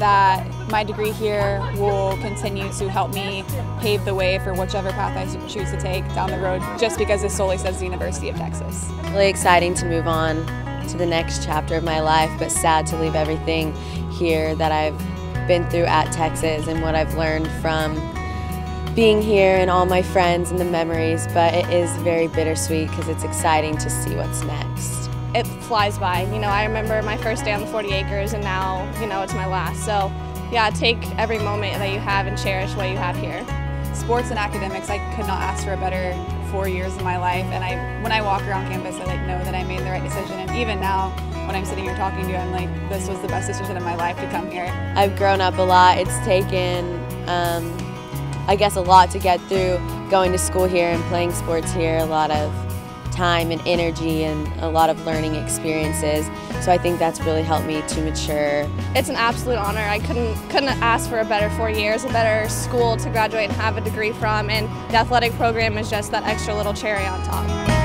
that my degree here will continue to help me pave the way for whichever path I choose to take down the road just because it solely says the University of Texas. Really exciting to move on to the next chapter of my life, but sad to leave everything here that I've been through at Texas and what I've learned from being here and all my friends and the memories, but it is very bittersweet because it's exciting to see what's next. It flies by. You know, I remember my first day on the 40 acres and now, you know, it's my last. So, yeah, take every moment that you have and cherish what you have here. Sports and academics, I could not ask for a better four years of my life. And I, when I walk around campus, I like know that I made the right decision. And even now, when I'm sitting here talking to you, I'm like, this was the best decision of my life to come here. I've grown up a lot. It's taken, um, I guess, a lot to get through going to school here and playing sports here. A lot of time and energy and a lot of learning experiences. So I think that's really helped me to mature. It's an absolute honor. I couldn't couldn't ask for a better four years, a better school to graduate and have a degree from, and the athletic program is just that extra little cherry on top.